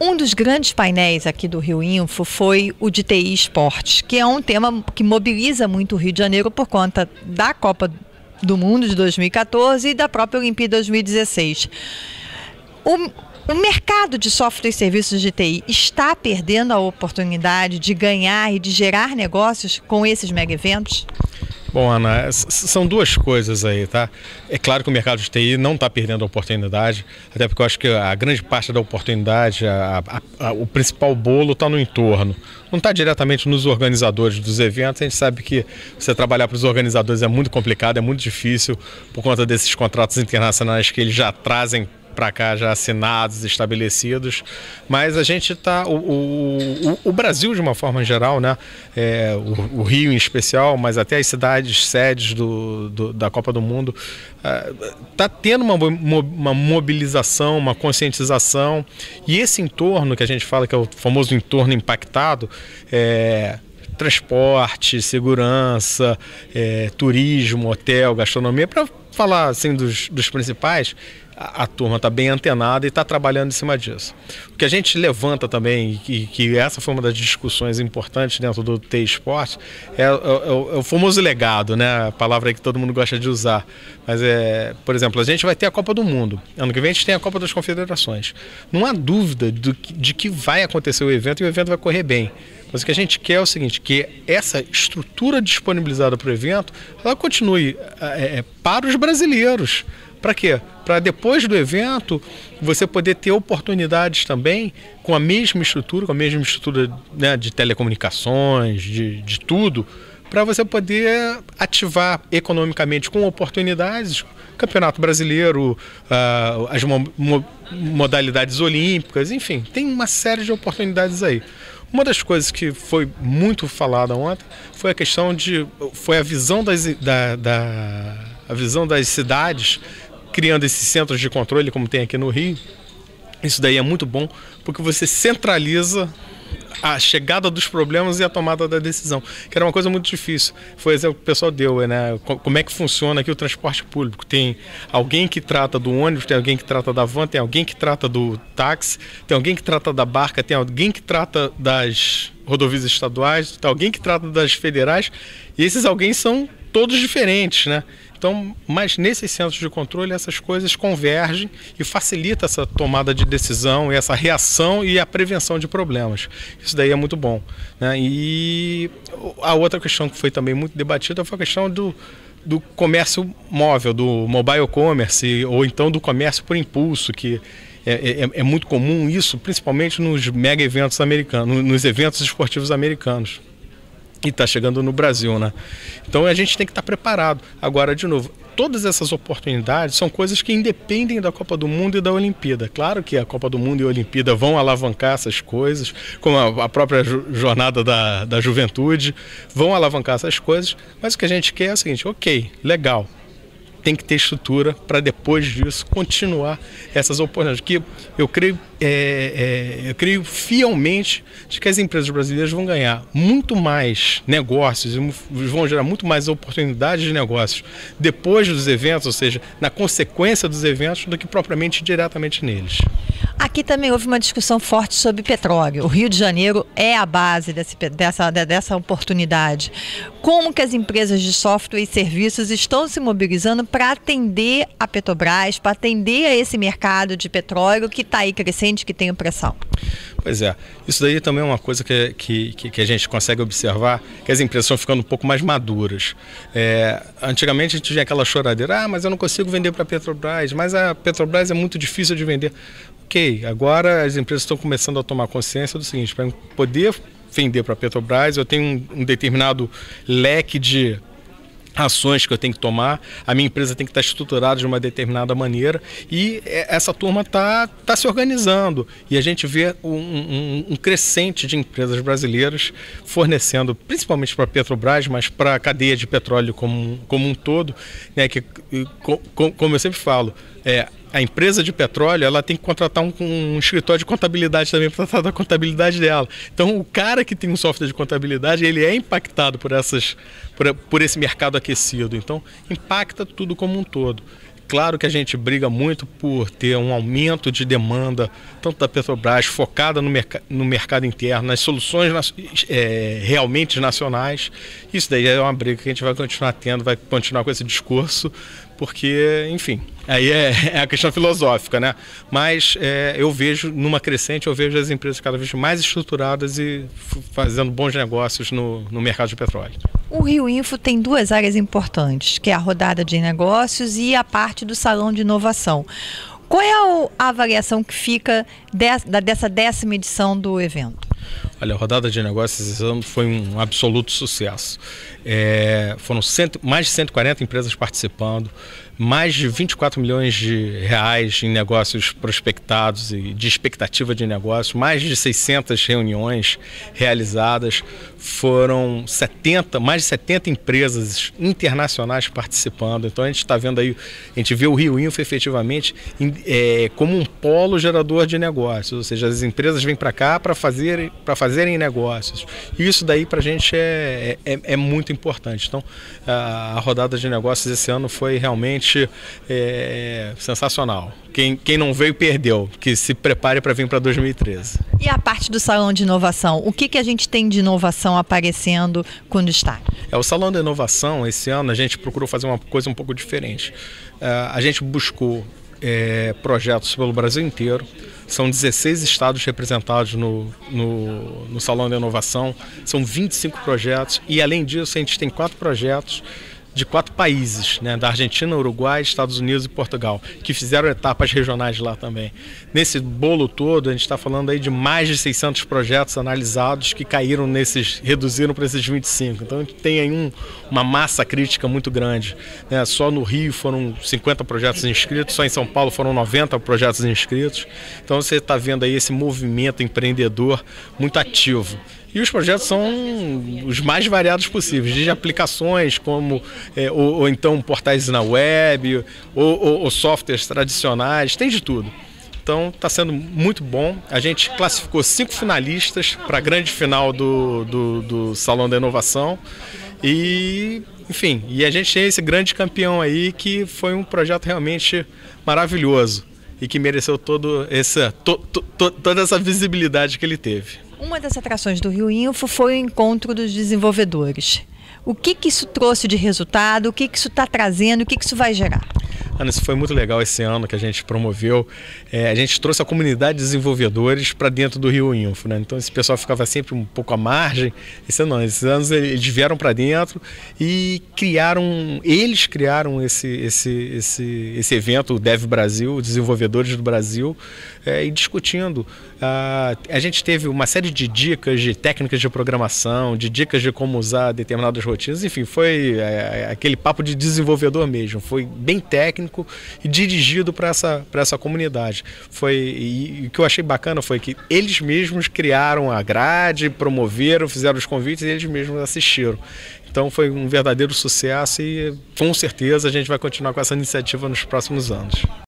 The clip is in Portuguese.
Um dos grandes painéis aqui do Rio Info foi o de TI Esportes, que é um tema que mobiliza muito o Rio de Janeiro por conta da Copa do Mundo de 2014 e da própria Olimpíada 2016. O, o mercado de software e serviços de TI está perdendo a oportunidade de ganhar e de gerar negócios com esses mega eventos? Bom, Ana, são duas coisas aí, tá? É claro que o mercado de TI não está perdendo a oportunidade, até porque eu acho que a grande parte da oportunidade, a, a, a, o principal bolo está no entorno. Não está diretamente nos organizadores dos eventos. A gente sabe que você trabalhar para os organizadores é muito complicado, é muito difícil por conta desses contratos internacionais que eles já trazem para cá já assinados, estabelecidos, mas a gente está, o, o, o, Brasil de uma forma geral, né, é, o, o, Rio em especial, mas até as cidades sedes do, do da Copa do Mundo, está é, tendo uma, uma mobilização, uma conscientização, e esse entorno que a gente fala que é o famoso entorno impactado, é, transporte, segurança, é, turismo, hotel, gastronomia, para falar assim dos, dos principais, a, a turma está bem antenada e está trabalhando em cima disso. O que a gente levanta também, e que essa foi uma das discussões importantes dentro do T-Sport, é, é, é, é, o famoso legado, né? a palavra que todo mundo gosta de usar. Mas, é, por exemplo, a gente vai ter a Copa do Mundo. Ano que vem a gente tem a Copa das Confederações. Não há dúvida do, de que vai acontecer o evento e o evento vai correr bem. Mas o que a gente quer é o seguinte, que essa estrutura disponibilizada para o evento, ela continue é, para os brasileiros. Para quê? Para depois do evento você poder ter oportunidades também com a mesma estrutura, com a mesma estrutura né, de telecomunicações, de, de tudo, para você poder ativar economicamente com oportunidades Campeonato Brasileiro, uh, as mo modalidades olímpicas, enfim, tem uma série de oportunidades aí. Uma das coisas que foi muito falada ontem foi a questão de foi a visão das, da, da a visão das cidades criando esses centros de controle, como tem aqui no Rio. Isso daí é muito bom, porque você centraliza a chegada dos problemas e a tomada da decisão, que era uma coisa muito difícil. Foi exemplo que o pessoal deu, né? Como é que funciona aqui o transporte público? Tem alguém que trata do ônibus, tem alguém que trata da van, tem alguém que trata do táxi, tem alguém que trata da barca, tem alguém que trata das rodovias estaduais, tem alguém que trata das federais, e esses alguém são todos diferentes, né? Então, mas nesses centros de controle essas coisas convergem e facilita essa tomada de decisão, essa reação e a prevenção de problemas. Isso daí é muito bom. Né? E a outra questão que foi também muito debatida foi a questão do, do comércio móvel, do mobile commerce, ou então do comércio por impulso, que é, é, é muito comum isso, principalmente nos mega eventos americanos, nos eventos esportivos americanos e está chegando no Brasil, né? Então a gente tem que estar tá preparado. Agora, de novo, todas essas oportunidades são coisas que independem da Copa do Mundo e da Olimpíada. Claro que a Copa do Mundo e a Olimpíada vão alavancar essas coisas, como a, própria jornada da, da juventude, vão alavancar essas coisas, mas o que a gente quer é o seguinte: ok, legal, tem que ter estrutura para depois disso continuar essas oportunidades. Que eu creio, é, é, eu creio fielmente de que as empresas brasileiras vão ganhar muito mais negócios, vão gerar muito mais oportunidades de negócios depois dos eventos, ou seja, na consequência dos eventos, do que propriamente diretamente neles. Aqui também houve uma discussão forte sobre petróleo. O Rio de Janeiro é a base desse, dessa, dessa oportunidade. Como que as empresas de software e serviços estão se mobilizando para atender a Petrobras, para atender a esse mercado de petróleo que está aí crescente, que tem pressão? Pois é, isso daí também é uma coisa que, que, que a gente consegue observar, que as empresas estão ficando um pouco mais maduras. É, antigamente a gente tinha aquela choradeira, ah, mas eu não consigo vender para a Petrobras, mas a Petrobras é muito difícil de vender ok, agora as empresas estão começando a tomar consciência do seguinte, para poder vender para a Petrobras, eu tenho um, um determinado leque de ações que eu tenho que tomar, a minha empresa tem que estar estruturada de uma determinada maneira e essa turma está tá se organizando e a gente vê um, um, um crescente de empresas brasileiras fornecendo, principalmente para a Petrobras, mas para a cadeia de petróleo como, como um todo, né, que, como eu sempre falo, é, a empresa de petróleo ela tem que contratar um, um escritório de contabilidade também para tratar da contabilidade dela. Então o cara que tem um software de contabilidade ele é impactado por essas por, por esse mercado aquecido. Então impacta tudo como um todo. Claro que a gente briga muito por ter um aumento de demanda, tanto da Petrobras, focada no, merc no mercado interno, nas soluções é, realmente nacionais. Isso daí é uma briga que a gente vai continuar tendo, vai continuar com esse discurso, porque, enfim, aí é, é a questão filosófica, né? Mas é, eu vejo, numa crescente, eu vejo as empresas cada vez mais estruturadas e fazendo bons negócios no, no mercado de petróleo. O Rio Info tem duas áreas importantes, que é a rodada de negócios e a parte do salão de inovação. Qual é a avaliação que fica dessa décima edição do evento? Olha, a rodada de negócios esse ano foi um absoluto sucesso. É, foram cento, mais de 140 empresas participando, mais de 24 milhões de reais em negócios prospectados e de expectativa de negócio, mais de 600 reuniões realizadas, foram 70, mais de 70 empresas internacionais participando. Então a gente está vendo aí, a gente vê o Rio Info efetivamente é, como um polo gerador de negócios, ou seja, as empresas vêm para cá para fazer, para fazerem negócios. E isso daí para a gente é, é, é, muito importante. Então a, a rodada de negócios esse ano foi realmente realmente é, sensacional. Quem, quem não veio perdeu, que se prepare para vir para 2013. E a parte do salão de inovação, o que, que a gente tem de inovação aparecendo quando está? É o salão de inovação esse ano a gente procurou fazer uma coisa um pouco diferente. Uh, a gente buscou é, projetos pelo Brasil inteiro. São 16 estados representados no, no, no Salão de Inovação, são 25 projetos e, além disso, a gente tem quatro projetos de quatro países, né, da Argentina, Uruguai, Estados Unidos e Portugal, que fizeram etapas regionais lá também. Nesse bolo todo, a gente está falando aí de mais de 600 projetos analisados que caíram nesses, reduziram para esses 25. Então a gente tem aí um, uma massa crítica muito grande. Né? Só no Rio foram 50 projetos inscritos, só em São Paulo foram 90 projetos inscritos. Então você está vendo aí esse movimento empreendedor muito ativo. E os projetos são os mais variados possíveis, desde aplicações como é, ou, ou, então portais na web, ou, ou, ou softwares tradicionais, tem de tudo. Então está sendo muito bom. A gente classificou cinco finalistas para a grande final do, do, do, Salão da Inovação. E, enfim, e a gente tem esse grande campeão aí que foi um projeto realmente maravilhoso e que mereceu todo essa, to, to, to, toda essa visibilidade que ele teve. Uma das atrações do Rio Info foi o encontro dos desenvolvedores. O que, que isso trouxe de resultado? O que, que isso está trazendo? O que, que isso vai gerar? Ana, isso foi muito legal esse ano que a gente promoveu. É, a gente trouxe a comunidade de desenvolvedores para dentro do Rio Info. Né? Então esse pessoal ficava sempre um pouco à margem. Esse esses anos eles vieram para dentro e criaram, eles criaram esse, esse, esse, esse evento, o Dev Brasil, Desenvolvedores do Brasil, é, e discutindo. Uh, a gente teve uma série de dicas de técnicas de programação, de dicas de como usar determinadas rotinas, enfim, foi é, aquele papo de desenvolvedor mesmo, foi bem técnico e dirigido para essa, essa comunidade. Foi, e, e, o que eu achei bacana foi que eles mesmos criaram a grade, promoveram, fizeram os convites e eles mesmos assistiram. Então foi um verdadeiro sucesso e com certeza a gente vai continuar com essa iniciativa nos próximos anos.